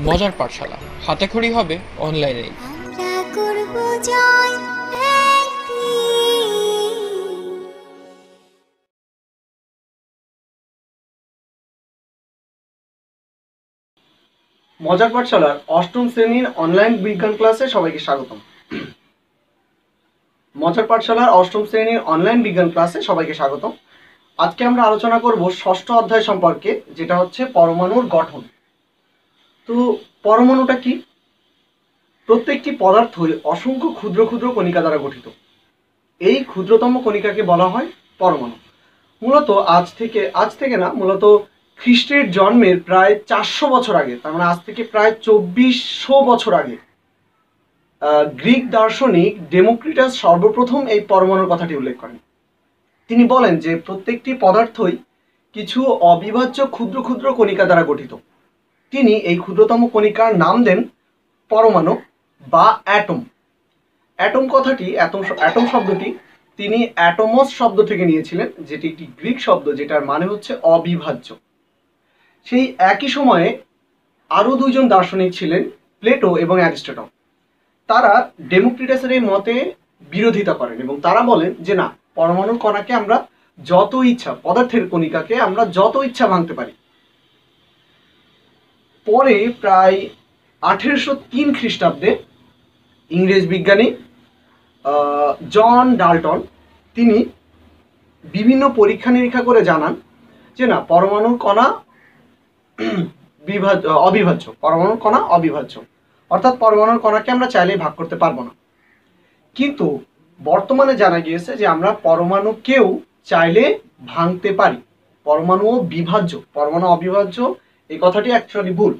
মজার পাঠশালা। হাতেখড়ি হবে অনলাইনে মজার পাঠশালার অষ্টম শ্রেণির অনলাইন বিজ্ঞান ক্লাসে সবাইকে স্বাগতম। মজার পাঠশালার অষ্টম শ্রেণির অনলাইন বিজ্ঞান ক্লাসে সবাইকে স্বাগতম। আজকে আমরা আলোচনা করব ষষ্ঠ অধ্যায় সম্পর্কে যেটা হচ্ছে পরমাণুর গঠন। তো পরমাণুটা কি? প্রত্যেকটি পদার্থই অসংখ্য ক্ষুদ্র ক্ষুদ্র কণিকা দ্বারা গঠিত। এই ক্ষুদ্রতম কণিকাকে বলা হয় পরমাণু। মূলত আজ থেকে আজ থেকে না, মূলত খ্রিস্টের জন্মের প্রায় চারশো বছর আগে, তার মানে আজ থেকে প্রায় চব্বিশশো বছর আগে গ্রিক দার্শনিক ডেমোক্রিটাস সর্বপ্রথম এই পরমাণুর কথাটি উল্লেখ করেন। তিনি বলেন যে প্রত্যেকটি পদার্থই কিছু অবিভাজ্য ক্ষুদ্র ক্ষুদ্র কণিকা দ্বারা গঠিত। তিনি এই ক্ষুদ্রতম কণিকার নাম দেন পরমাণু বা অ্যাটম। অ্যাটম কথাটি, অ্যাটম অ্যাটম শব্দটি তিনি অ্যাটোমস শব্দ থেকে নিয়েছিলেন, যেটি একটি গ্রিক শব্দ, যেটার মানে হচ্ছে অবিভাজ্য। সেই একই সময়ে আরও দুইজন দার্শনিক ছিলেন, প্লেটো এবং অ্যারিস্টটল। তারা ডেমোক্রিটাসের এই মতে বিরোধিতা করেন এবং তারা বলেন যে না, পরমাণুর কণাকে আমরা যত ইচ্ছা, পদার্থের কণিকাকে আমরা যত ইচ্ছা ভাঙতে পারি। পরে প্রায় আঠেরোশো তিন খ্রিস্টাব্দে ইংরেজ বিজ্ঞানী জন ডাল্টন তিনি বিভিন্ন পরীক্ষা নিরীক্ষা করে জানান যে না, পরমাণুর কণা বিভাজ অবিভাজ্য, পরমাণুর কণা অবিভাজ্য। অর্থাৎ পরমাণুর কণাকে আমরা চাইলেই ভাগ করতে পারব না। কিন্তু বর্তমানে জানা গিয়েছে যে আমরা পরমাণুকেও চাইলে ভাঙতে পারি। পরমাণুও বিভাজ্য, পরমাণু অবিভাজ্য এই কথাটি অ্যাকচুয়ালি ভুল।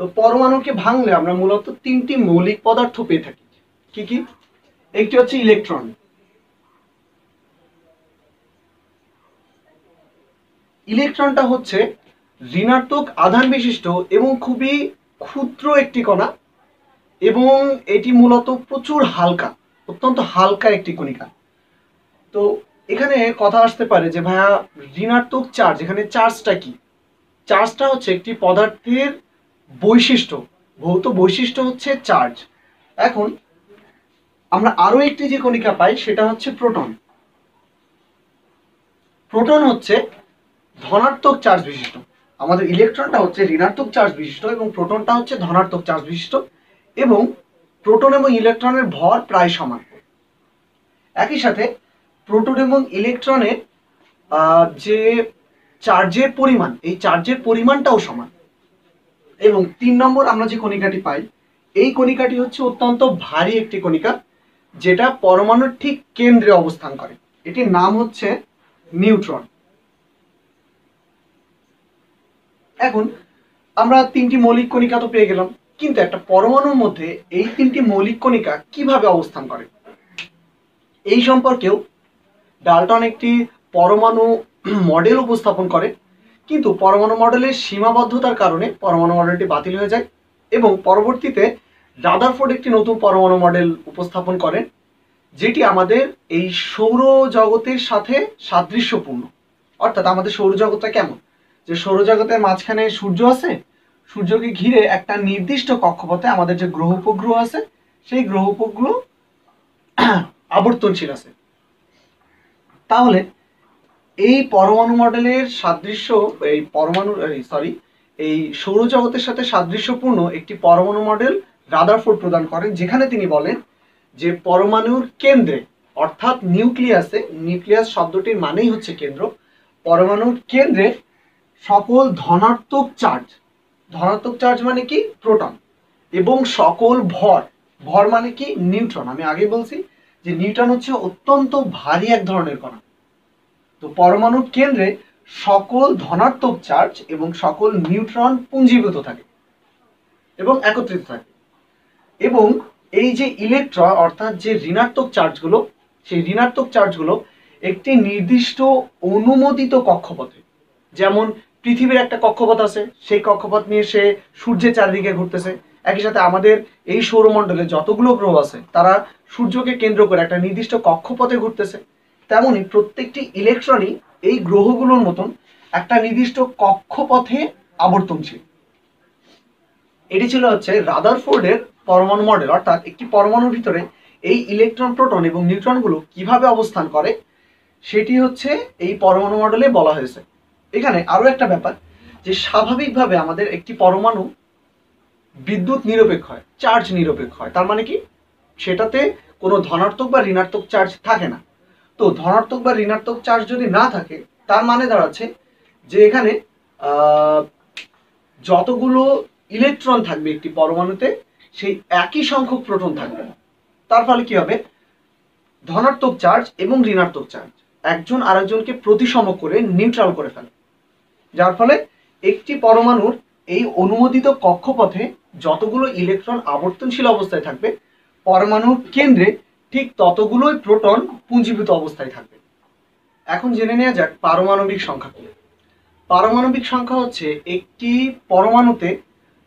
তো পরমাণুকে ভাঙলে আমরা মূলত তিনটি মৌলিক পদার্থ পেয়ে থাকি। কি কি? একটি হচ্ছে ইলেকট্রন। ইলেকট্রনটা হচ্ছে ঋণাত্মক আধান বিশিষ্ট এবং খুবই ক্ষুদ্র একটি কণা এবং এটি মূলত প্রচুর হালকা, অত্যন্ত হালকা একটি কণিকা। তো এখানে কথা আসতে পারে যে ভাইয়া ঋণাত্মক চার্জ, এখানে চার্জটা কি? চার্জটা হচ্ছে একটি পদার্থের বৈশিষ্ট্য, ভৌত বৈশিষ্ট্য হচ্ছে চার্জ। এখন আমরা আরও একটি যে কণিকা পাই, সেটা হচ্ছে প্রোটন। প্রোটন হচ্ছে ধনাত্মক চার্জ বিশিষ্ট। আমাদের ইলেকট্রনটা হচ্ছে ঋণাত্মক চার্জ বিশিষ্ট এবং প্রোটনটা হচ্ছে ধনাত্মক চার্জ বিশিষ্ট এবং প্রোটন এবং ইলেকট্রনের ভর প্রায় সমান। একই সাথে প্রোটন এবং ইলেকট্রনের যে চার্জের পরিমাণ, এই চার্জের পরিমাণটাও সমান। এবং তিন নম্বর আমরা যে কণিকাটি পাই, এই কণিকাটি হচ্ছে অত্যন্ত ভারী একটি কণিকা, যেটা পরমাণুর ঠিক কেন্দ্রে অবস্থান করে। এটির নাম হচ্ছে নিউট্রন। এখন আমরা তিনটি মৌলিক কণিকা তো পেয়ে গেলাম, কিন্তু একটা পরমাণুর মধ্যে এই তিনটি মৌলিক কণিকা কীভাবে অবস্থান করে? এই সম্পর্কেও ডাল্টন একটি পরমাণু মডেল উপস্থাপন করে, কিন্তু পরমাণু মডেলের সীমাবদ্ধতার কারণে পরমাণু মডেলটি বাতিল হয়ে যায় এবং পরবর্তীতে রাদারফোর্ড একটি নতুন পরমাণু মডেল উপস্থাপন করেন, যেটি আমাদের এই সৌর জগতের সাথে সাদৃশ্যপূর্ণ। অর্থাৎ আমাদের সৌরজগৎটা কেমন? যে সৌরজগতের মাঝখানে সূর্য আছে, সূর্যকে ঘিরে একটা নির্দিষ্ট কক্ষপথে আমাদের যে গ্রহ উপগ্রহ আছে, সেই গ্রহ উপগ্রহ আবর্তনশীল আছে। তাহলে এই পরমাণু মডেলের সাদৃশ্য, এই পরমাণু সরি এই সৌরজগতের সাথে সাদৃশ্যপূর্ণ একটি পরমাণু মডেল রাদারফোর্ড প্রদান করেন, যেখানে তিনি বলেন যে পরমাণুর কেন্দ্রে, অর্থাৎ নিউক্লিয়াসে, নিউক্লিয়াস শব্দটির মানেই হচ্ছে কেন্দ্র, পরমাণুর কেন্দ্রে সকল ধনাত্মক চার্জ ধনাত্মক চার্জ মানে কি? প্রোটন, এবং সকল ভর ভর মানে কি? নিউট্রন। আমি আগে বলছি যে নিউট্রন হচ্ছে অত্যন্ত ভারী এক ধরনের কণা। তো পরমাণুর কেন্দ্রে সকল ধনাত্মক চার্জ এবং সকল নিউট্রন পুঞ্জীভূত থাকে এবং একত্রিত থাকে। এবং এই যে ইলেকট্রন, অর্থাৎ যে ঋণাত্মক চার্জগুলো, সেই ঋণাত্মক চার্জগুলো একটি নির্দিষ্ট অনুমোদিত কক্ষপথে, যেমন পৃথিবীর একটা কক্ষপথ আছে, সেই কক্ষপথ নিয়ে সে সূর্যের চারিদিকে ঘুরতেছে। একই সাথে আমাদের এই সৌরমণ্ডলে যতগুলো গ্রহ আছে, তারা সূর্যকে কেন্দ্র করে একটা নির্দিষ্ট কক্ষপথে ঘুরতেছে। তেমনি প্রত্যেকটি ইলেকট্রনই এই গ্রহগুলোর মতন একটা নির্দিষ্ট কক্ষপথে আবর্তনশীল এটি ছিল হচ্ছে রাদারফোর্ডের পরমাণু মডেল। অর্থাৎ একটি পরমাণুর ভিতরে এই ইলেকট্রন প্রোটন এবং নিউট্রনগুলো কীভাবে অবস্থান করে, সেটি হচ্ছে এই পরমাণু মডেলে বলা হয়েছে। এখানে আরও একটা ব্যাপার যে স্বাভাবিকভাবে আমাদের একটি পরমাণু বিদ্যুৎ নিরপেক্ষ হয় চার্জ নিরপেক্ষ হয়। তার মানে কি? সেটাতে কোনো ধনাত্মক বা ঋণাত্মক চার্জ থাকে না। তো ধনাত্মক বা ঋণাত্মক চার্জ যদি না থাকে, তার মানে দাঁড়াচ্ছে যে এখানে যতগুলো ইলেকট্রন থাকবে একটি পরমাণুতে, সেই একই সংখ্যক প্রোটন থাকবে। তার ফলে কি হবে? ধনাত্মক চার্জ এবং ঋণাত্মক চার্জ একজন আরেকজনকে প্রতিসম করে নিউট্রাল করে ফেলে। যার ফলে একটি পরমাণুর এই অনুমোদিত কক্ষপথে যতগুলো ইলেকট্রন আবর্তনশীল অবস্থায় থাকবে, পরমাণুর কেন্দ্রে ঠিক ততগুলোই প্রোটন পুঞ্জীভূত অবস্থায় থাকবে। এখন জেনে নেওয়া যাক পারমাণবিক সংখ্যা কি পারমাণবিক সংখ্যা হচ্ছে একটি পরমাণুতে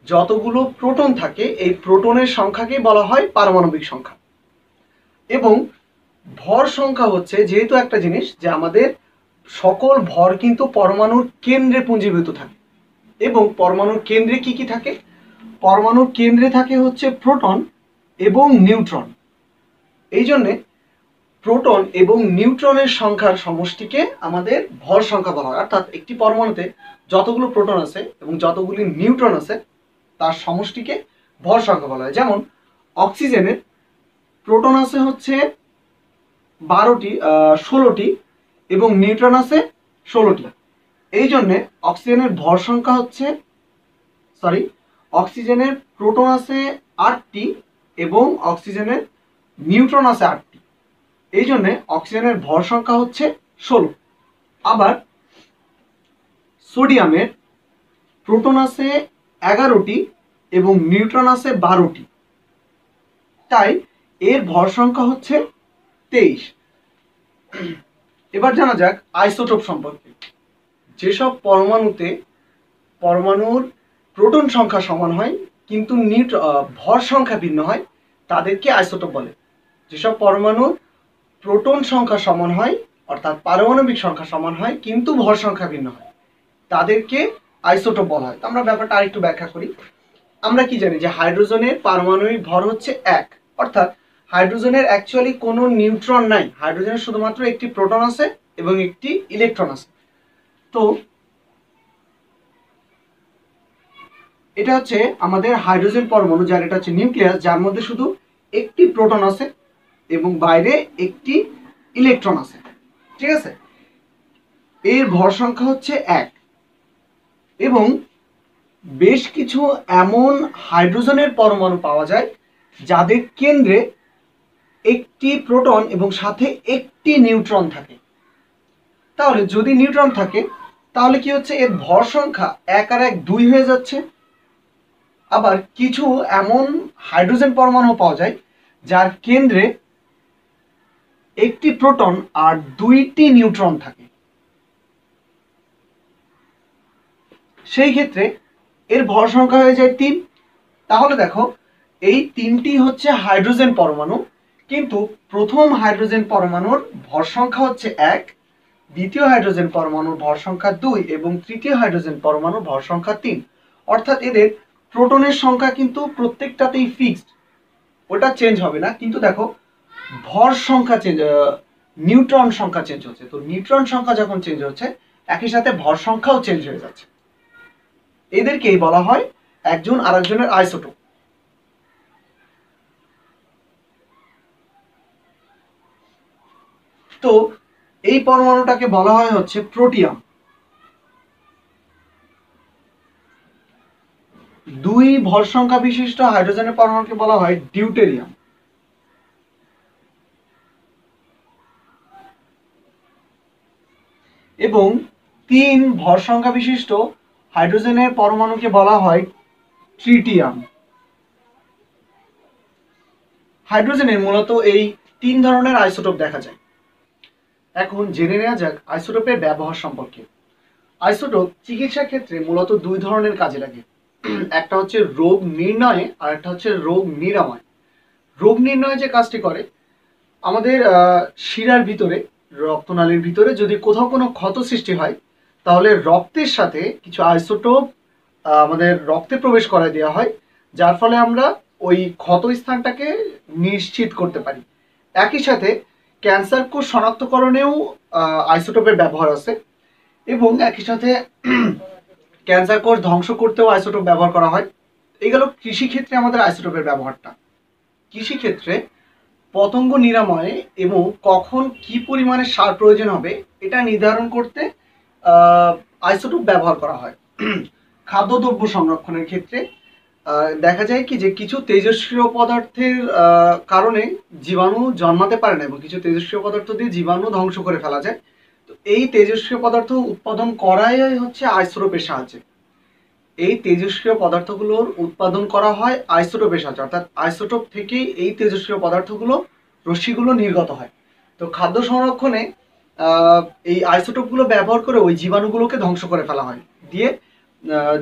যতগুলো প্রোটন থাকে, এই প্রোটনের সংখ্যাকে বলা হয় পারমাণবিক সংখ্যা। এবং ভর সংখ্যা হচ্ছে যেহেতু একটা জিনিস যে আমাদের সকল ভর কিন্তু পরমাণুর কেন্দ্রে পুঞ্জীভূত থাকে। এবং পরমাণুর কেন্দ্রে কি কি থাকে? পরমাণুর কেন্দ্রে থাকে হচ্ছে প্রোটন এবং নিউট্রন। এই জন্যে প্রোটন এবং নিউট্রনের সংখ্যার সমষ্টিকে আমাদের ভর সংখ্যা বলা হয়। অর্থাৎ একটি পরমাণুতে যতগুলো প্রোটন আছে এবং যতগুলি নিউট্রন আছে, তার সমষ্টিকে ভর সংখ্যা বলা হয়। যেমন, অক্সিজেনের প্রোটন আছে হচ্ছে বারোটি ষোলোটি এবং নিউট্রন আছে ষোলোটি। এই জন্যে অক্সিজেনের ভর সংখ্যা হচ্ছে সরি অক্সিজেনের প্রোটন আছে আটটি এবং অক্সিজেনের নিউট্রন আছে আটটি। এই জন্যে অক্সিজেনের ভর সংখ্যা হচ্ছে ষোলো। আবার সোডিয়ামের প্রোটন আছে এগারোটি এবং নিউট্রন আছে বারোটি। তাই এর ভর সংখ্যা হচ্ছে তেইশ। এবার জানা যাক আইসোটোপ সম্পর্কে। যেসব পরমাণুতে পরমাণুর প্রোটন সংখ্যা সমান হয়, কিন্তু নিউট্র ভর সংখ্যা ভিন্ন হয়, তাদেরকে আইসোটোপ বলে। যেসব পরমাণুর প্রোটন সংখ্যা সমান হয়, অর্থাৎ পারমাণবিক সংখ্যা সমান হয়, কিন্তু ভর সংখ্যা ভিন্ন হয়। তাদেরকে আইসোটোপ বলা হয়। তো আমরা ব্যাপারটা আরেকটু ব্যাখ্যা করি। আমরা কি জানি যে হাইড্রোজেনের পারমাণবিক ভর হচ্ছে এক। অর্থাৎ হাইড্রোজেনের অ্যাকচুয়ালি কোনো নিউট্রন নাই। হাইড্রোজেনের শুধুমাত্র একটি প্রোটন আছে এবং একটি ইলেকট্রন আছে। তো এটা হচ্ছে আমাদের হাইড্রোজেন পরমাণু, যার এটা হচ্ছে নিউক্লিয়াস, যার মধ্যে শুধু একটি প্রোটন আছে। এবং বাইরে একটি ইলেকট্রন আছে, ঠিক আছে? এর ভর সংখ্যা হচ্ছে এক এবং বেশ কিছু এমন হাইড্রোজেনের পরমাণু পাওয়া যায় যাদের কেন্দ্রে একটি প্রোটন এবং সাথে একটি নিউট্রন থাকে। তাহলে যদি নিউট্রন থাকে, তাহলে কি হচ্ছে? এর ভর সংখ্যা এক আর এক দুই হয়ে যাচ্ছে। আবার কিছু এমন হাইড্রোজেন পরমাণু পাওয়া যায় যার কেন্দ্রে একটি প্রোটন আর দুইটি নিউট্রন থাকে। সেই ক্ষেত্রে এর ভর সংখ্যা হয়ে যায় তিন। তাহলে দেখো, এই তিনটি হচ্ছে হাইড্রোজেন পরমাণু, কিন্তু প্রথম হাইড্রোজেন পরমাণুর ভর সংখ্যা হচ্ছে এক, দ্বিতীয় হাইড্রোজেন পরমাণুর ভর সংখ্যা দুই এবং তৃতীয় হাইড্রোজেন পরমাণুর ভর সংখ্যা তিন। অর্থাৎ এদের প্রোটনের সংখ্যা কিন্তু প্রত্যেকটাতেই ফিক্সড ওটা চেঞ্জ হবে না। কিন্তু দেখো ভর সংখ্যা চেঞ্জ নিউট্রন সংখ্যা চেঞ্জ হচ্ছে। তো নিউট্রন সংখ্যা যখন চেঞ্জ হচ্ছে, একই সাথে ভর সংখ্যাও চেঞ্জ হয়ে যাচ্ছে। এদেরকেই বলা হয় একজন আরেকজনের আইসোটোপ তো এই পরমাণুটাকে বলা হয় হচ্ছে প্রোটিয়াম দুই ভর সংখ্যা বিশিষ্ট হাইড্রোজেনের পরমাণুকে বলা হয় ডিউটেরিয়াম এবং তিন ভর সংখ্যা বিশিষ্ট হাইড্রোজেনের পরমাণুকে বলা হয় ট্রিটিয়াম। হাইড্রোজেনের মূলত এই তিন ধরনের আইসোটোপ দেখা যায়। এখন জেনে নেওয়া যাক আইসোটোপের ব্যবহার সম্পর্কে। আইসোটোপ চিকিৎসা ক্ষেত্রে মূলত দুই ধরনের কাজে লাগে। একটা হচ্ছে রোগ নির্ণয়ে, আর একটা হচ্ছে রোগ নিরাময়। রোগ নির্ণয় যে কাজটি করে, আমাদের শিরার ভিতরে রক্তনালীর ভিতরে যদি কোথাও কোনো ক্ষত সৃষ্টি হয়, তাহলে রক্তের সাথে কিছু আইসোটোপ আমাদের রক্তে প্রবেশ করায় দেওয়া হয়, যার ফলে আমরা ওই ক্ষত স্থানটাকে নিশ্চিত করতে পারি। একই সাথে ক্যান্সার কোষ শনাক্তকরণেও আইসোটোপের ব্যবহার আছে এবং একই সাথে ক্যান্সার কোষ ধ্বংস করতেও আইসোটোপ ব্যবহার করা হয়। এই গেল কৃষিক্ষেত্রে আমাদের আইসোটোপের ব্যবহারটা। কৃষিক্ষেত্রে পতঙ্গ নিরাময়ে এবং কখন কি পরিমাণে সার প্রয়োজন হবে এটা নির্ধারণ করতে আইসোটোপ ব্যবহার করা হয়। খাদ্যদ্রব্য সংরক্ষণের ক্ষেত্রে দেখা যায় কি যে কিছু তেজস্ক্রিয় পদার্থের কারণে জীবাণু জন্মাতে পারে না এবং কিছু তেজস্ক্রিয় পদার্থ দিয়ে জীবাণু ধ্বংস করে ফেলা যায়। তো এই তেজস্ক্রিয় পদার্থ উৎপাদন করাই হচ্ছে আইসোটোপের সাহায্যে। এই তেজস্ক্রিয় পদার্থগুলোর উৎপাদন করা হয় আইসোটোপের সাহায্যে, অর্থাৎ আইসোটোপ থেকেই এই তেজস্ক্রিয় পদার্থগুলো, রশ্মিগুলো নির্গত হয়। তো খাদ্য সংরক্ষণে এই আইসোটোপগুলো ব্যবহার করে ওই জীবাণুগুলোকে ধ্বংস করে ফেলা হয়। দিয়ে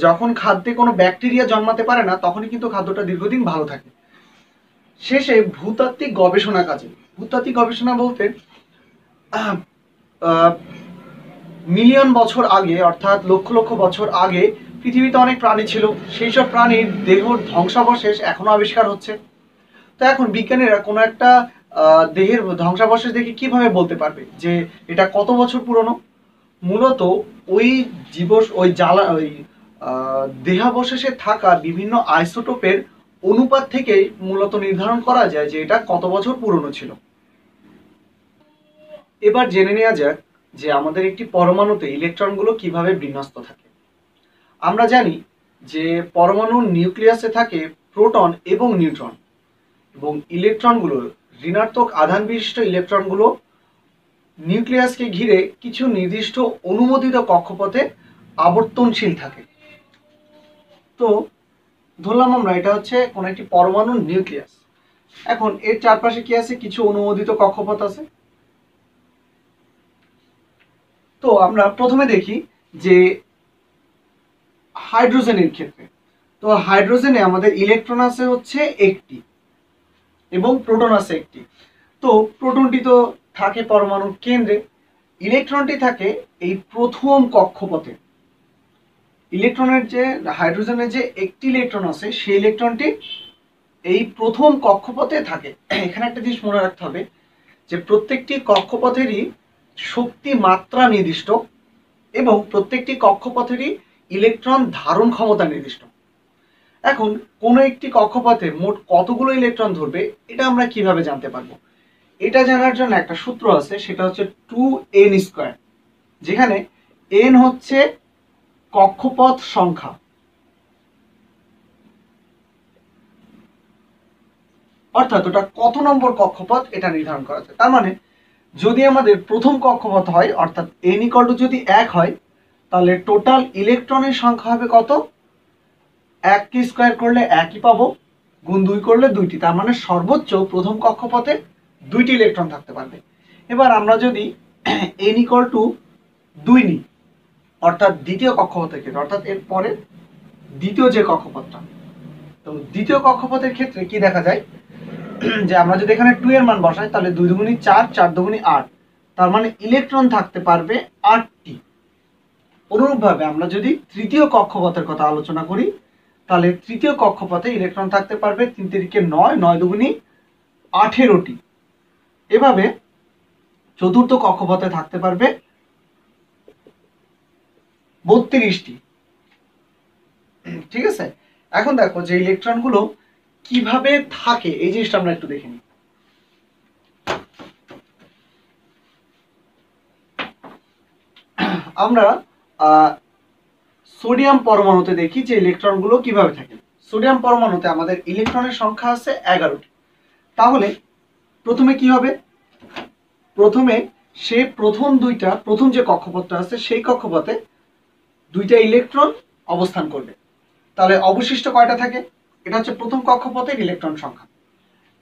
যখন খাদ্যে কোনো ব্যাকটেরিয়া জন্মাতে পারে না, তখনই কিন্তু খাদ্যটা দীর্ঘদিন ভালো থাকে। শেষে ভূতাত্ত্বিক গবেষণা কাজে, ভূতাত্ত্বিক গবেষণা বলতে মিলিয়ন বছর আগে, অর্থাৎ লক্ষ লক্ষ বছর আগে পৃথিবীতে অনেক প্রাণী ছিল সেই সব প্রাণীর দেহর ধ্বংসাবশেষ এখনও আবিষ্কার হচ্ছে। তো এখন বিজ্ঞানীরা কোনো একটা দেহের ধ্বংসাবশেষ দেখে কীভাবে বলতে পারবে যে এটা কত বছর পুরনো? মূলত ওই জীব ওই জ্বালা, ওই দেহাবশেষে থাকা বিভিন্ন আইসোটোপের অনুপাত থেকে মূলত নির্ধারণ করা যায় যে এটা কত বছর পুরনো ছিল। এবার জেনে নেওয়া যাক যে আমাদের একটি পরমাণুতে ইলেকট্রনগুলো কীভাবে বিন্যস্ত থাকে। আমরা জানি যে পরমাণুর নিউক্লিয়াসে থাকে প্রোটন এবং নিউট্রন, এবং ইলেকট্রনগুলো ঋণাত্মক আধান বিশিষ্ট ইলেকট্রনগুলো নিউক্লিয়াসকে ঘিরে কিছু নির্দিষ্ট অনুমোদিত কক্ষপথে আবর্তনশীল থাকে। তো ধরলাম আমরা, এটা হচ্ছে কোনো একটি পরমাণুর নিউক্লিয়াস। এখন এর চারপাশে কি আছে? কিছু অনুমোদিত কক্ষপথ আছে। তো আমরা প্রথমে দেখি যে হাইড্রোজেনের ক্ষেত্রে। তো হাইড্রোজেনে আমাদের ইলেকট্রন আছে হচ্ছে একটি এবং প্রোটন আছে একটি। তো প্রোটনটি তো থাকে পরমাণুর কেন্দ্রে। ইলেকট্রনটি থাকে এই প্রথম কক্ষপথে। ইলেকট্রনের যে, হাইড্রোজেনের যে একটি ইলেকট্রন আছে, সেই ইলেকট্রনটি এই প্রথম কক্ষপথে থাকে। এখানে একটা জিনিস মনে রাখতে হবে যে, প্রত্যেকটি কক্ষপথেরই শক্তি মাত্রা নির্দিষ্ট এবং প্রত্যেকটি কক্ষপথেরই ইলেকট্রন ধারণ ক্ষমতা নির্দিষ্ট। এখন কোনো একটি কক্ষপথে মোট কতগুলো ইলেকট্রন ধরবে, এটা আমরা কীভাবে জানতে পারব? এটা জানার জন্য একটা সূত্র আছে, সেটা হচ্ছে টু এন স্কোয়ার যেখানে এন হচ্ছে কক্ষপথ সংখ্যা। অর্থাৎ ওটা কত নম্বর কক্ষপথ, এটা নির্ধারণ করা যায় তার মানে যদি আমাদের প্রথম কক্ষপথ হয়, অর্থাৎ এন ইকল টু যদি এক হয় তাহলে টোটাল ইলেকট্রনের সংখ্যা হবে কত? এককে স্কোয়ার করলে একই পাবো, গুণ দুই করলে দুইটি, তার মানে সর্বোচ্চ প্রথম কক্ষপথে দুইটি ইলেকট্রন থাকতে পারবে। এবার আমরা যদি এন ইকল টু দুই নিই, অর্থাৎ দ্বিতীয় কক্ষপথের ক্ষেত্রে অর্থাৎ এর পরে দ্বিতীয় যে কক্ষপথটা, তো দ্বিতীয় কক্ষপথের ক্ষেত্রে কি দেখা যায়? যে আমরা যদি এখানে টু এর মান বসাই, তাহলে দুই দুগুণি চার চার দুগুণি আট, তার মানে ইলেকট্রন থাকতে পারবে আটটি। অনুরূপভাবে আমরা যদি তৃতীয় কক্ষপথের কথা আলোচনা করি, তাহলে তৃতীয় কক্ষপথে ইলেকট্রন থাকতে পারবে তিন তিরিকে নয় নয় দুগুনি আঠেরোটি। এভাবে চতুর্থ কক্ষপথে থাকতে পারবে বত্রিশটি। ঠিক আছে? এখন দেখো যে ইলেকট্রনগুলো কীভাবে থাকে, এই জিনিসটা আমরা একটু দেখে নিই। আমরা সোডিয়াম পরমাণুতে দেখি যে ইলেকট্রনগুলো কীভাবে থাকে। সোডিয়াম পরমাণুতে আমাদের ইলেকট্রনের সংখ্যা আছে এগারোটি। তাহলে প্রথমে কি হবে? প্রথমে সে প্রথম দুইটা, প্রথম যে কক্ষপথটা আছে, সেই কক্ষপথে দুইটা ইলেকট্রন অবস্থান করবে। তাহলে অবশিষ্ট কয়টা থাকে? এটা হচ্ছে প্রথম কক্ষপথের ইলেকট্রন সংখ্যা।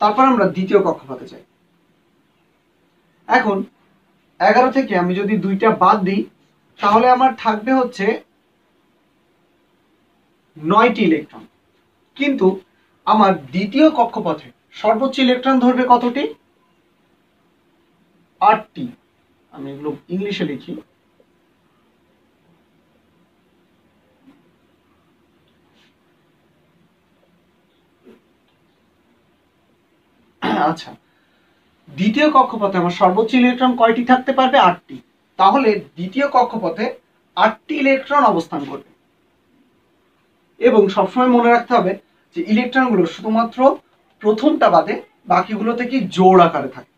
তারপর আমরা দ্বিতীয় কক্ষপথে যাই। এখন এগারো থেকে আমি যদি দুইটা বাদ দিই তাহলে আমার থাকবে হচ্ছে নয়টি ইলেকট্রন। কিন্তু আমার দ্বিতীয় কক্ষপথে সর্বোচ্চ ইলেকট্রন ধরবে কতটি? আটটি। আমি এগুলো ইংলিশে লিখি। আচ্ছা। দ্বিতীয় কক্ষপথে আমার সর্বোচ্চ ইলেকট্রন কয়টি থাকতে পারবে? আটটি। তাহলে দ্বিতীয় কক্ষপথে আটটি ইলেকট্রন অবস্থান করবে। এবং সবসময় মনে রাখতে হবে যে ইলেকট্রনগুলো শুধুমাত্র প্রথমটা বাদে বাকিগুলোতে কি জোড় আকারে থাকে।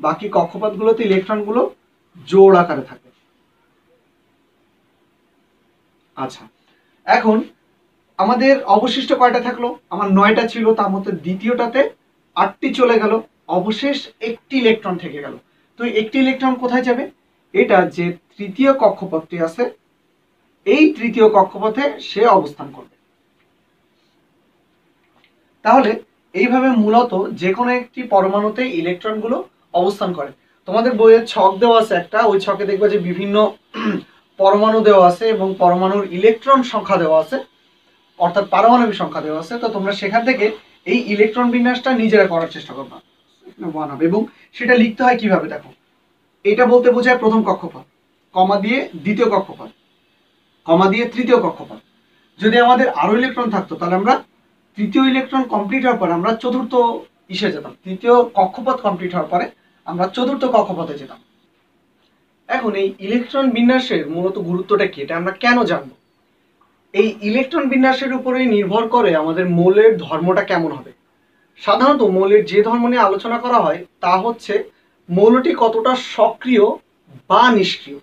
বাকি কক্ষপথগুলোতে ইলেকট্রনগুলো জোড় আকারে থাকে। আচ্ছা এখন আমাদের অবশিষ্ট কয়টা থাকল? আমার নয়টা ছিল, তার মধ্যে দ্বিতীয়টাতে আটটি চলে গেল, অবশেষ একটি ইলেকট্রন থেকে গেল। তো একটি ইলেকট্রন কোথায় যাবে? এটা যে তৃতীয় কক্ষপথটি আছে। এই তৃতীয় কক্ষপথে সে অবস্থান করবে। তাহলে এইভাবে মূলত যে কোনো একটি পরমাণুতে ইলেকট্রনগুলো অবস্থান করে। তোমাদের বইয়ের ছক দেওয়া আছে একটা, ওই ছকে দেখবে যে বিভিন্ন পরমাণু দেওয়া আছে এবং পরমাণুর ইলেকট্রন সংখ্যা দেওয়া আছে, অর্থাৎ পারমাণবিক সংখ্যা দেওয়া আছে। তো তোমরা সেখান থেকে এই ইলেকট্রন বিন্যাসটা নিজেরা করার চেষ্টা করবা। ওয়ান হবে এবং সেটা লিখতে হয় কীভাবে? দেখো এটা বলতে বোঝায় প্রথম কক্ষপথ। কমা দিয়ে দ্বিতীয় কক্ষপথ। কমা দিয়ে তৃতীয় কক্ষপথ। যদি আমাদের আরও ইলেকট্রন থাকতো, তাহলে আমরা তৃতীয় ইলেকট্রন কমপ্লিট হওয়ার পরে আমরা চতুর্থ ইসে যেতাম। তৃতীয় কক্ষপথ কমপ্লিট হওয়ার পরে আমরা চতুর্থ কক্ষপথে যেতাম। এখন এই ইলেকট্রন বিন্যাসের মূলত গুরুত্বটা কি, এটা আমরা কেন জানব? এই ইলেকট্রন বিন্যাসের উপরেই নির্ভর করে আমাদের মৌলের ধর্মটা কেমন হবে। সাধারণত মৌলের যে ধর্ম নিয়ে আলোচনা করা হয়, তা হচ্ছে মৌলটি কতটা সক্রিয় বা নিষ্ক্রিয়?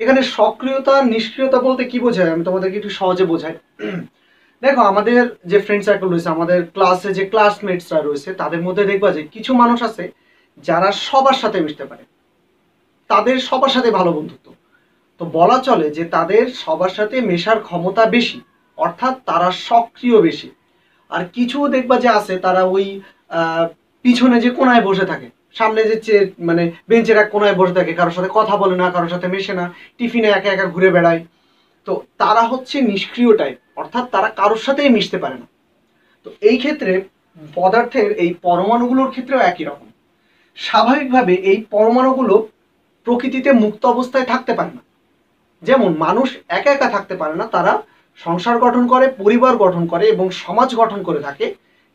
এখানে সক্রিয়তা, নিষ্ক্রিয়তা বলতে কি বোঝায়? আমি তোমাদেরকে একটু সহজে বোঝাই। দেখো, আমাদের যে ফ্রেন্ড সার্কেল রয়েছে, আমাদের ক্লাসে যে ক্লাসমেটসরা রয়েছে, তাদের মধ্যে দেখবা যে কিছু মানুষ আছে যারা সবার সাথে মিশতে পারে। তাদের সবার সাথে ভালো বন্ধুত্ব। তো বলা চলে যে তাদের সবার সাথে মেশার ক্ষমতা বেশি, অর্থাৎ তারা সক্রিয় বেশি। আর কিছু দেখবা যে আছে, তারা ওই পিছনে যে কোনায় বসে থাকে সামনে যে মানে বেঞ্চের এক কোনায় বসে থাকে, কারোর সাথে কথা বলে না, কারোর সাথে মেশে না, টিফিনে একা একা ঘুরে বেড়ায়। তো তারা হচ্ছে নিষ্ক্রিয় টাইপ অর্থাৎ তারা কারোর সাথেই মিশতে পারে না। তো এই ক্ষেত্রে পদার্থের এই পরমাণুগুলোর ক্ষেত্রেও একই রকম। স্বাভাবিকভাবে এই পরমাণুগুলো প্রকৃতিতে মুক্ত অবস্থায় থাকতে পারে না। যেমন মানুষ একা একা থাকতে পারে না, তারা সংসার গঠন করে, পরিবার গঠন করে এবং সমাজ গঠন করে থাকে।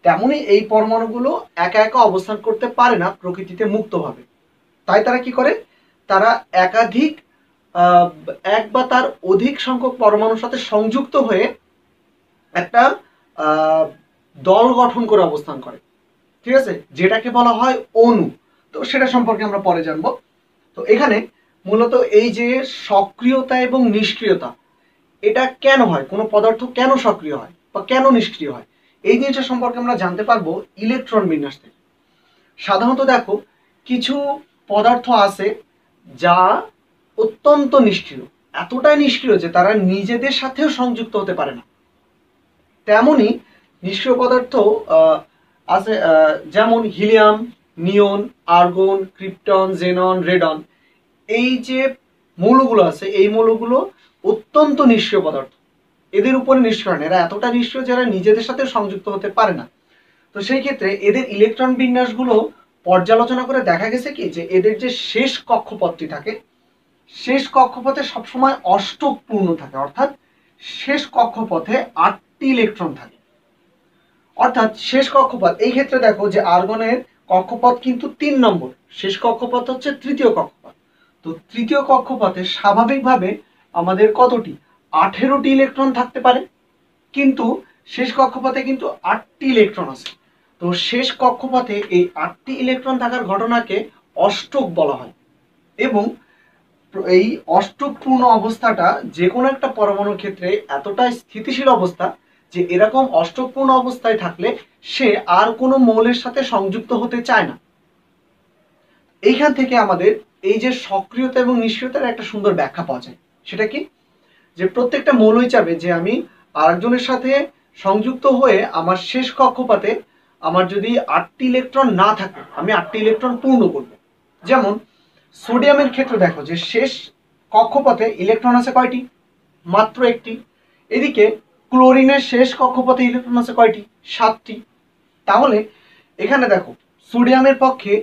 তেমনি এই পরমাণুগুলো একা একা অবস্থান করতে পারে না প্রকৃতিতে মুক্তভাবে। তাই তারা কি করে? তারা একাধিক এক বা তার অধিক সংখ্যক পরমাণুর সাথে সংযুক্ত হয়ে একটা দল গঠন করে অবস্থান করে। ঠিক আছে? যেটাকে বলা হয় অণু। তো সেটা সম্পর্কে আমরা পরে জানব। তো এখানে মূলত এই যে সক্রিয়তা এবং নিষ্ক্রিয়তা, এটা কেন হয়? কোনো পদার্থ কেন সক্রিয় হয়? বা কেন নিষ্ক্রিয় হয়? এই জিনিসটা সম্পর্কে আমরা জানতে পারব ইলেকট্রন বিন্যাস থেকে। সাধারণত দেখো, কিছু পদার্থ আছে যা অত্যন্ত নিষ্ক্রিয়। এতটাই নিষ্ক্রিয় যে তারা নিজেদের সাথেও সংযুক্ত হতে পারে না। তেমনই নিষ্ক্রিয় পদার্থ আছে যেমন helium, neon, argon, krypton, xenon, radon, এই যে মৌলগুলো আছে, এই মৌলগুলো অত্যন্ত নিষ্ক্রিয় পদার্থ। এদের উপরে নিষ্ক্রিয় না। এরা এতটা নিষ্ক্রিয় যারা নিজেদের সাথে সংযুক্ত হতে পারে না। তো সেই ক্ষেত্রে এদের ইলেকট্রন বিন্যাসগুলো পর্যালোচনা করে দেখা গেছে কি যে এদের যে শেষ কক্ষপথটি থাকে, শেষ কক্ষপথে সবসময় অষ্টক পূর্ণ থাকে। অর্থাৎ শেষ কক্ষপথে আটটি ইলেকট্রন থাকে। অর্থাৎ শেষ কক্ষপথ, এই ক্ষেত্রে দেখো যে আর্গনের কক্ষপথ কিন্তু তিন নম্বর। শেষ কক্ষপথ হচ্ছে তৃতীয় কক্ষপথ। তো তৃতীয় কক্ষপথে স্বাভাবিকভাবে আমাদের কতটি? আঠেরোটি ইলেকট্রন থাকতে পারে, কিন্তু শেষ কক্ষপথে কিন্তু আটটি ইলেকট্রন আছে। তো শেষ কক্ষপথে এই আটটি ইলেকট্রন থাকার ঘটনাকে অষ্টক বলা হয়। এবং এই অষ্টকপূর্ণ অবস্থাটা যে কোনো একটা পরমাণুর ক্ষেত্রে এতটাই স্থিতিশীল অবস্থা যে এরকম অষ্টকপূর্ণ অবস্থায় থাকলে সে আর কোনো মৌলের সাথে সংযুক্ত হতে চায় না। এইখান থেকে আমাদের এই যে সক্রিয়তা এবং নিষ্ক্রিয়তার একটা সুন্দর ব্যাখ্যা পাওয়া যায়। সেটা কি? যে প্রত্যেকটা মৌলই চাবে যে আমি আরেকজনের সাথে সংযুক্ত হয়ে আমার শেষ কক্ষপথে আমার যদি আটটি ইলেকট্রন না থাকে, আমি আটটি ইলেকট্রন পূর্ণ করব। যেমন, সোডিয়ামের ক্ষেত্রে দেখো যে শেষ কক্ষপথে ইলেকট্রন আছে কয়টি? মাত্র একটি। এদিকে ক্লোরিনের শেষ কক্ষপথে ইলেকট্রন আছে কয়টি? সাতটি। তাহলে এখানে দেখো, সোডিয়ামের পক্ষে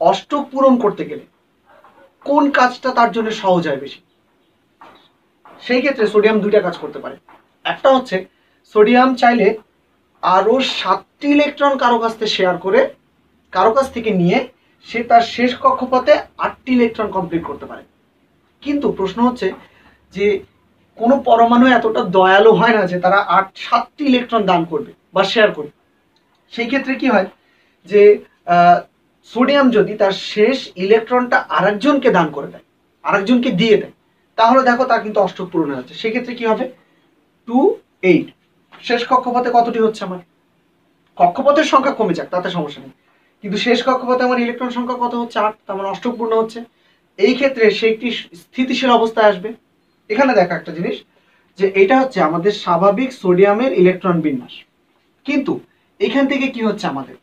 অষ্টক পূরণ করতে গেলে কোন কাজটা তার জন্য সহজ হয় বেশি? সেই ক্ষেত্রে সোডিয়াম দুইটা কাজ করতে পারে। একটা হচ্ছে সোডিয়াম চাইলে আরও সাতটি ইলেকট্রন কারও কাছ থেকে শেয়ার করে, কারও কাছ থেকে নিয়ে সে তার শেষ কক্ষপথে আটটি ইলেকট্রন কমপ্লিট করতে পারে। কিন্তু প্রশ্ন হচ্ছে যে, কোনো পরমাণু এতটা দয়ালু হয় না যে তারা আট, সাতটি ইলেকট্রন দান করবে বা শেয়ার করবে। সেই ক্ষেত্রে কি হয় যে সোডিয়াম যদি তার শেষ ইলেকট্রনটা আরেকজনকে দান করে দেয়, আরেকজনকে দিয়ে দেয় তাহলে দেখো তার কিন্তু অষ্টক পূরণ যাচ্ছে সেক্ষেত্রে কি হবে? Two eight. শেষ কক্ষপথে কতটি হচ্ছে আমার? কক্ষপথের সংখ্যা কমে যাক, তাতে সমস্যা নেই। কিন্তু শেষ কক্ষপথে আমার ইলেকট্রন সংখ্যা কত হচ্ছে? আট, তার মানে অষ্টক পূর্ণ হচ্ছে। এই ক্ষেত্রে সে একটি স্থিতিশীল অবস্থায় আসবে। এখানে দেখা একটা জিনিস, যে এটা হচ্ছে আমাদের স্বাভাবিক সোডিয়ামের ইলেকট্রন বিন্যাস। কিন্তু এখান থেকে কি হচ্ছে আমাদের?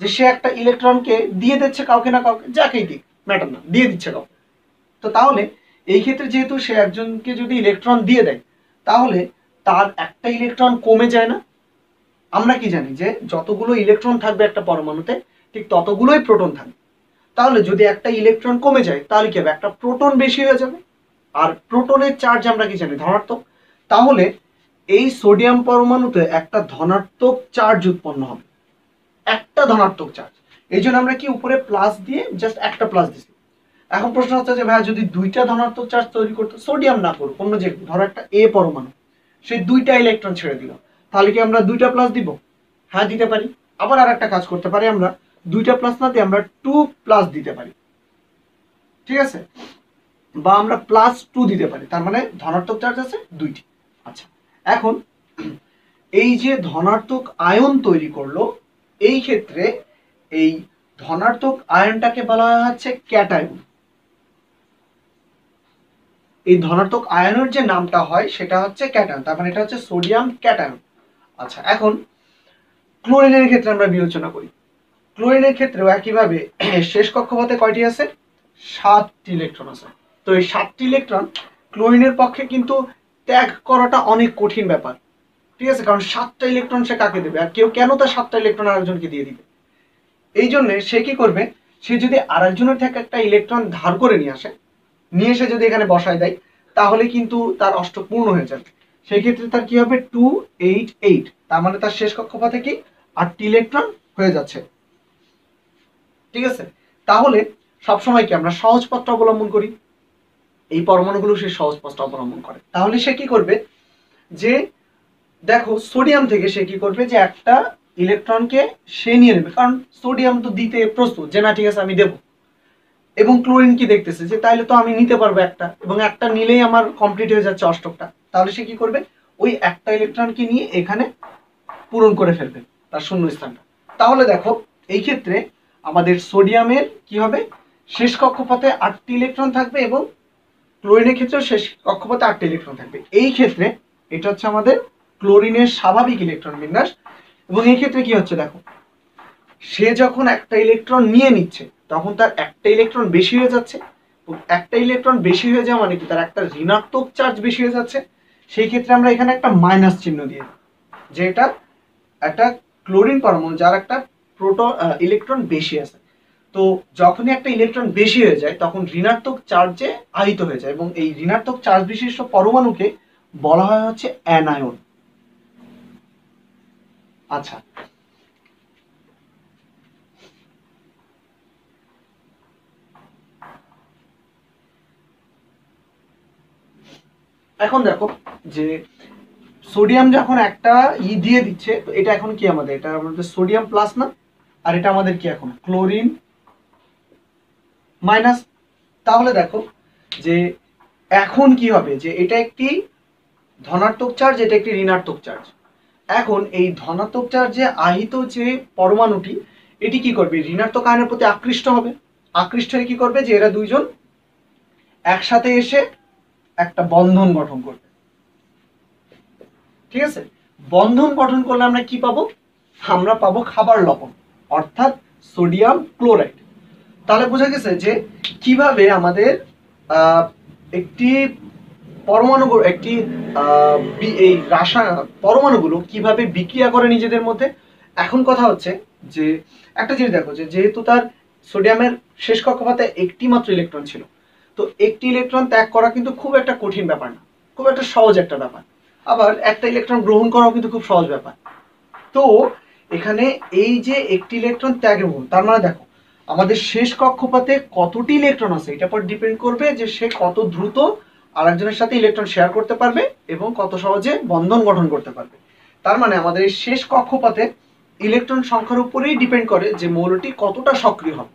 যে সে একটা ইলেকট্রনকে দিয়ে দিচ্ছে কাউকে না কাউকে, যাকেই দিক ম্যাটার না, দিয়ে দিচ্ছে কাউকে। তো তাহলে এই ক্ষেত্রে যেহেতু সে একজনকে যদি ইলেকট্রন দিয়ে দেয়, তাহলে তার একটা ইলেকট্রন কমে যায় না। আমরা কি জানি যে যতগুলো ইলেকট্রন থাকবে একটা পরমাণুতে, ঠিক ততগুলোই প্রোটন থাকবে। তাহলে যদি একটা ইলেকট্রন কমে যায়, তাহলে কি হবে? একটা প্রোটন বেশি হয়ে যাবে। আর প্রোটনের চার্জ আমরা কি জানি? ধনাত্মক। তাহলে এই সোডিয়াম পরমাণুতে একটা ধনাত্মক চার্জ উৎপন্ন হবে। একটা ধনাত্মক চার্জ এই জন্য আমরা কি উপরে প্লাস দিয়ে জাস্ট একটা প্লাস দিছি। এখন প্রশ্ন হচ্ছে যে ভাইয়া যদি দুইটা ধনাত্মক চার্জ তৈরি করতো সোডিয়াম না করুক অন্য যে ধরো একটা এ পরমাণু, সেই দুইটা ইলেকট্রন ছেড়ে দিল, তাহলে কি আমরা দুইটা প্লাস দিব? হ্যাঁ দিতে পারি। আবার আর একটা কাজ করতে পারি আমরা, দুইটা প্লাস না দিয়ে আমরা টু প্লাস দিতে পারি। ঠিক আছে? বা আমরা প্লাস টু দিতে পারি, তার মানে ধনাত্মক চার্জ আছে দুইটি। আচ্ছা এখন এই যে ধনাত্মক আয়ন তৈরি করল, এই ক্ষেত্রে এই ধনাত্মক আয়নটাকে বলা হচ্ছে ক্যাটায়ন এই ধনাত্মক আয়নের যে নামটা হয়, সেটা হচ্ছে ক্যাটায়ন। তার মানে এটা হচ্ছে সোডিয়াম ক্যাটায়ন। আচ্ছা এখন ক্লোরিনের ক্ষেত্রে আমরা বিবেচনা করি। ক্লোরিনের ক্ষেত্রেও একইভাবে শেষ কক্ষপথে কয়টি আছে? সাতটি ইলেকট্রন আছে। তো এই সাতটি ইলেকট্রন ক্লোরিনের পক্ষে কিন্তু ত্যাগ করাটা অনেক কঠিন ব্যাপার। ঠিক আছে? কারণ সাতটা ইলেকট্রন সে কাকে দেবে? আর কেউ কেন তার সাতটা ইলেকট্রন আরেকজনকে দিয়ে দিবে? এই জন্যে সে কি করবে? সে যদি আরেকজনের থেকে একটা ইলেকট্রন ধার করে নিয়ে আসে নিয়ে এসে যদি এখানে বসায় দেয়, তাহলে কিন্তু তার অষ্টক পূর্ণ হয়ে যাবে। সেই ক্ষেত্রে তার কি হবে? টু এইট এইট তার মানে তার শেষ কক্ষপথে কি? আটটি ইলেকট্রন হয়ে যাচ্ছে। ঠিক আছে? তাহলে সবসময় কি আমরা সহজ পথটা অবলম্বন করি? এই পরমাণুগুলো সে সহজ পথটা অবলম্বন করে। তাহলে সে কি করবে? যে, দেখো সোডিয়াম থেকে সে কি করবে? যে একটা ইলেকট্রনকে সে নিয়ে নেবে। কারণ সোডিয়াম তো দিতে প্রস্তুত। যে না, ঠিক আছে, আমি দেবো। এবং ক্লোরিন কি দেখতেছে? যে তাইলে তো আমি নিতে পারব একটা। এবং একটা নিলেই আমার কমপ্লিট হয়ে যাচ্ছে অষ্টকটা। তাহলে সে কি করবে? ওই একটা ইলেকট্রনকে নিয়ে এখানে পূরণ করে ফেলবে, তার শূন্য স্থানটা তাহলে দেখো, এই ক্ষেত্রে আমাদের সোডিয়ামের কি হবে? শেষ কক্ষপথে আটটি ইলেকট্রন থাকবে এবং ক্লোরিনের ক্ষেত্রেও শেষ কক্ষপথে আটটি ইলেকট্রন থাকবে। এই ক্ষেত্রে এটা হচ্ছে আমাদের ক্লোরিনের স্বাভাবিক ইলেকট্রন বিন্যাস। এবং এই ক্ষেত্রে কি হচ্ছে দেখো? সে যখন একটা ইলেকট্রন নিয়ে নিচ্ছে তখন তার একটা ইলেকট্রন বেশি হয়ে যাচ্ছে। একটা ইলেকট্রন বেশি হয়ে যাওয়া মানে কি? তার একটা ঋণাত্মক চার্জ বেশি হয়ে যাচ্ছে। সেই ক্ষেত্রে আমরা এখানে একটা মাইনাস চিহ্ন দিয়ে। যে এটা একটা ক্লোরিন পরমাণু, যার একটা প্রোটো ইলেকট্রন বেশি আছে। তো যখনই একটা ইলেকট্রন বেশি হয়ে যায়, তখন ঋণাত্মক চার্জে আহিত হয়ে যায় এবং এই ঋণাত্মক চার্জ বিশিষ্ট পরমাণুকে বলা হয় হচ্ছে অ্যানায়ন আচ্ছা এখন দেখো যে সোডিয়াম যখন একটা ই দিয়ে দিচ্ছে, তো এটা এখন কি আমাদের? এটা আমাদের সোডিয়াম প্লাস না? আর এটা আমাদের কি এখন? Chlorine minus. তাহলে দেখো যে এখন কি হবে? যে এটা একটি ধনাত্মক চার্জ এটা একটি ঋণাত্মক চার্জ এখন এই ধনাত্মক চার্জে আহিত যে পরমাণুটি, এটি কি করবে? ঋণাত্মক আয়নের প্রতি আকৃষ্ট হবে। আকৃষ্ট হয়ে কি করবে? যে এরা দুইজন একসাথে এসে একটা বন্ধন গঠন করবে। ঠিক আছে? বন্ধন গঠন করলে আমরা কি পাবো? আমরা পাবো খাবার লবণ, অর্থাৎ সোডিয়াম ক্লোরাইড। তাহলে বোঝা গেছে যে কীভাবে আমাদের একটি পরমাণু, একটি এই রাসায়ন পরমাণুগুলো কীভাবে বিক্রিয়া করে নিজেদের মধ্যে? এখন কথা হচ্ছে যে, একটা জিনিস দেখো যেহেতু তার সোডিয়ামের শেষ কক্ষপথে একটি মাত্র ইলেকট্রন ছিল তো একটি ইলেকট্রন ত্যাগ করা কিন্তু খুব একটা কঠিন ব্যাপার না। খুব একটা সহজ একটা ব্যাপার। আবার একটা ইলেকট্রন গ্রহণ করাও কিন্তু খুব সহজ ব্যাপার। তো এখানে এই যে একটি ইলেকট্রন ত্যাগ মূল, তার মানে দেখো, আমাদের শেষ কক্ষপথে কতটি ইলেকট্রন আছে এটার পর ডিপেন্ড করবে যে সে কত দ্রুত আরেকজনের সাথে ইলেকট্রন শেয়ার করতে পারবে এবং কত সহজে বন্ধন গঠন করতে পারবে। তার মানে আমাদের এই শেষ কক্ষপথে ইলেকট্রন সংখ্যার উপরেই ডিপেন্ড করে যে মৌলটি কতটা সক্রিয় হবে।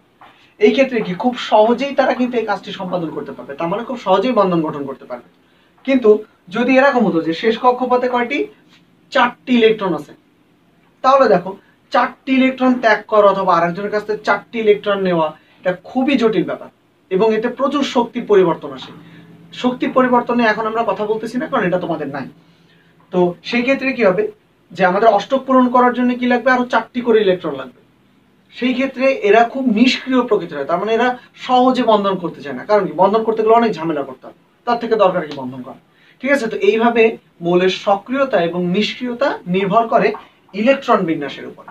এই ক্ষেত্রে কি খুব সহজেই তারা কিন্তু এই কাজটি সম্পাদন করতে পারবে? তার মানে খুব সহজেই বন্ধন গঠন করতে পারবে। কিন্তু যদি এরকম হতো যে শেষ কক্ষপথে কয়টি? চারটি ইলেকট্রন আছে। তাহলে দেখো, চারটি ইলেকট্রন ত্যাগ করা অথবা আরেকজনের কাছ থেকে চারটি ইলেকট্রন নেওয়া, এটা খুবই জটিল ব্যাপার এবং এতে প্রচুর শক্তির পরিবর্তন আসে। শক্তির পরিবর্তনে এখন আমরা কথা বলতেছি না, কারণ এটা তোমাদের নাই। তো সেই ক্ষেত্রে কি হবে? যে আমাদের অষ্টক পূরণ করার জন্য কি লাগবে? আরও চারটি করে ইলেকট্রন লাগবে। সেই ক্ষেত্রে এরা খুব নিষ্ক্রিয় প্রকৃতির হয়। তার মানে এরা সহজে বন্ধন করতে চায় না। কারণ কি? বন্ধন করতে গেলে অনেক ঝামেলা করতে হয়। তার থেকে দরকার কি বন্ধন করা? ঠিক আছে? তো এইভাবে মৌলের সক্রিয়তা এবং নিষ্ক্রিয়তা নির্ভর করে ইলেকট্রন বিন্যাসের উপর।